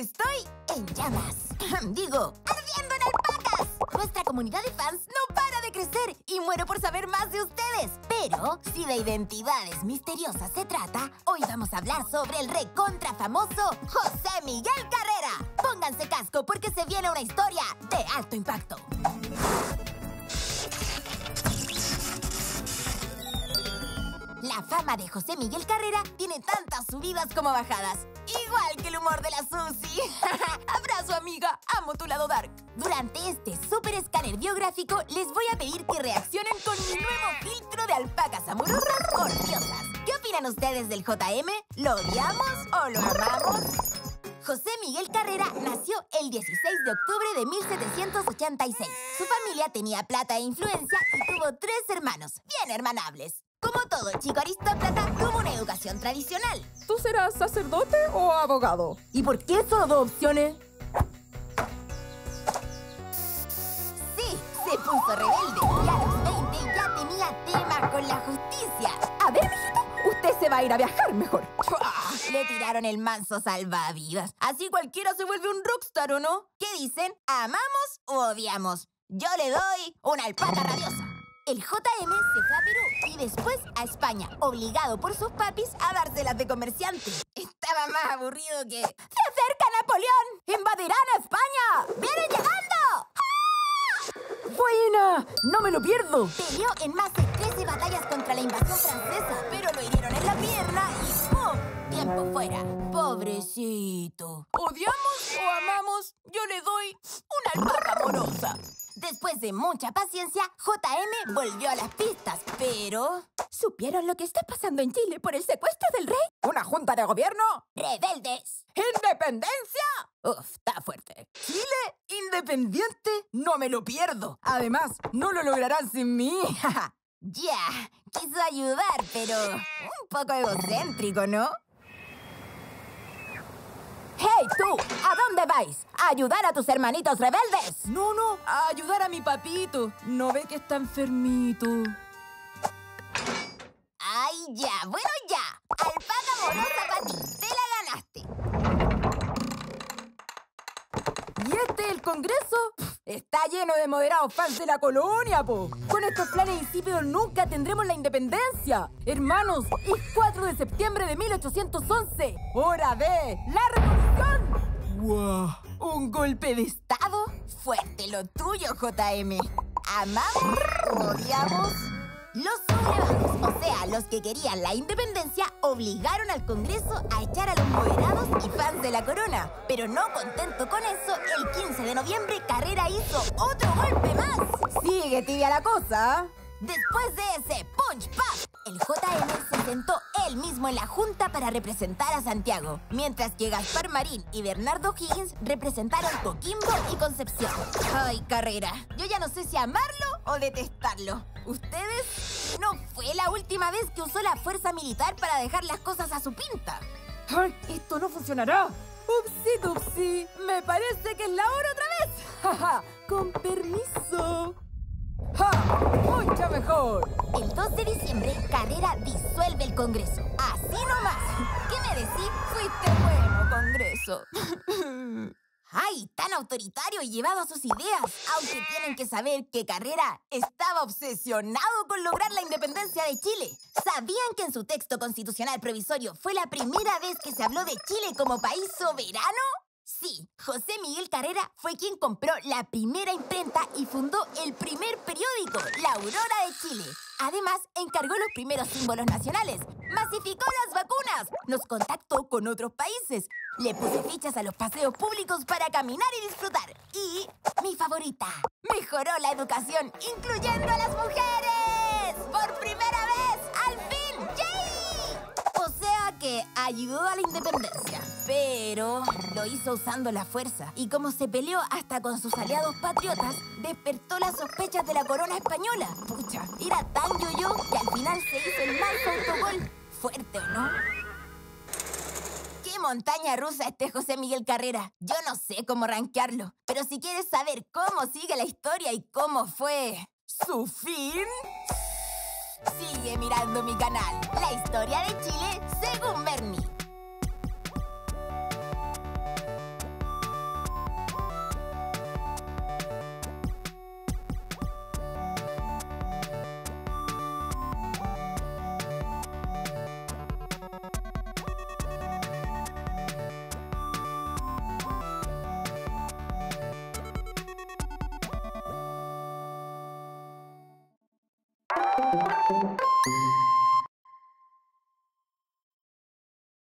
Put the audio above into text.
estoy en llamas. Digo, ardiendo en alpacas. Nuestra comunidad de fans no para de crecer y muero por saber más de ustedes. Pero si de identidades misteriosas se trata, hoy vamos a hablar sobre el recontra famoso José Miguel Carrera. Pónganse casco porque se viene una historia de alto impacto. La fama de José Miguel Carrera tiene tantas subidas como bajadas. Igual que el humor de la Susi. Abrazo, amiga. Dark. Durante este super escáner biográfico, les voy a pedir que reaccionen con mi nuevo filtro de alpacas amorosas orgullosas. ¿Qué opinan ustedes del JM? ¿Lo odiamos o lo amamos? José Miguel Carrera nació el 16 de octubre de 1786. Su familia tenía plata e influencia y tuvo tres hermanos, bien hermanables. Como todo chico aristócrata, tuvo una educación tradicional. ¿Tú serás sacerdote o abogado? ¿Y por qué solo dos opciones? Puso rebelde y a los 20 ya tenía temas con la justicia. A ver, mijito, usted se va a ir a viajar mejor. Le tiraron el manso salvavidas. Así cualquiera se vuelve un rockstar, ¿o no? ¿Qué dicen? ¿Amamos o odiamos? Yo le doy una alpaca rabiosa. El JM se fue a Perú y después a España, obligado por sus papis a dárselas de comerciante. Estaba más aburrido que... ¡Se acerca Napoleón! ¡Invadirán España! ¡No me lo pierdo! Peleó en más de 13 batallas contra la invasión francesa, pero lo hirieron en la pierna y ¡pum! Tiempo fuera. Pobrecito. ¿Odiamos o amamos? Yo le doy una alpaca amorosa. Después de mucha paciencia, JM volvió a las pistas, pero... ¿Supieron lo que está pasando en Chile por el secuestro del rey? ¿Una junta de gobierno? ¡Rebeldes! ¿Independencia? Uf, está fuerte. ¿Chile independiente? No me lo pierdo. Además, no lo lograrán sin mí. ya, quiso ayudar, pero un poco egocéntrico, ¿no? ¡Hey, tú! ¿A dónde vais? ¿A ayudar a tus hermanitos rebeldes? No, no, a ayudar a mi papito. ¿No ve que está enfermito? Está lleno de moderados fans de la colonia, po. Con estos planes insípidos nunca tendremos la independencia. Hermanos, es 4 de septiembre de 1811. ¡Hora de la revolución! ¡Wow! ¿Un golpe de Estado? Fuerte lo tuyo, JM. ¿Amamos? ¿Odiamos? Los sublevados, los que querían la independencia, obligaron al Congreso a echar a los moderados y fans de la corona. Pero no contento con eso, el 15 de noviembre Carrera hizo otro golpe más. Sigue tibia la cosa. Después de ese punch pop, el JM se sentó él mismo en la junta para representar a Santiago, mientras que Gaspar Marín y Bernardo Higgins representaron Coquimbo y Concepción. Ay, Carrera, yo ya no sé si amarlo o detestarlo. ¿Ustedes? No fue la última vez que usó la fuerza militar para dejar las cosas a su pinta. ¡Ay, esto no funcionará! ¡Upsi, tupsi! Me parece que es la hora otra vez. ¡Ja, Con permiso. ¡Ja! ¡Mucho mejor! El 2 de diciembre, Carrera disuelve el Congreso. Así nomás. ¿Qué me decís? Fuiste bueno, Congreso. ¡Ay, tan autoritario y llevado a sus ideas! Aunque tienen que saber que Carrera estaba obsesionado con lograr la independencia de Chile. ¿Sabían que en su texto constitucional provisorio fue la primera vez que se habló de Chile como país soberano? Sí, José Miguel Carrera fue quien compró la primera imprenta y fundó el primer periódico, La Aurora de Chile. Además, encargó los primeros símbolos nacionales, masificó las vacunas, nos contactó con otros países, le puso fichas a los paseos públicos para caminar y disfrutar. Y, mi favorita, mejoró la educación, incluyendo a las mujeres. ¡Por primera vez! Que ayudó a la independencia, pero lo hizo usando la fuerza. Y como se peleó hasta con sus aliados patriotas, despertó las sospechas de la corona española. Pucha, era tan yo-yo que al final se hizo el manso autogol. Fuerte, ¿o no? ¡Qué montaña rusa este José Miguel Carrera! Yo no sé cómo rankearlo, pero si quieres saber cómo sigue la historia y cómo fue su fin... Sigue mirando mi canal, La Historia de Chile según Bernie.